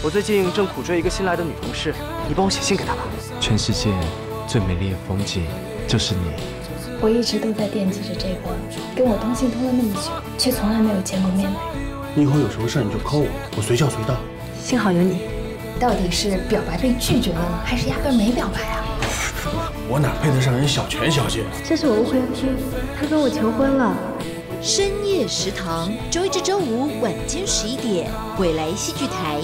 我最近正苦追一个新来的女同事，你帮我写信给她吧。全世界最美丽的风景就是你。我一直都在惦记着这个跟我通信通了那么久，却从来没有见过面的人。你以后有什么事你就 call 我，我随叫随到。幸好有你。到底是表白被拒绝了呢，还是压根没表白啊？我哪配得上人小泉小姐？这是我误会了，他跟我求婚了。深夜食堂，周一至周五晚间十一点，未来戏剧台。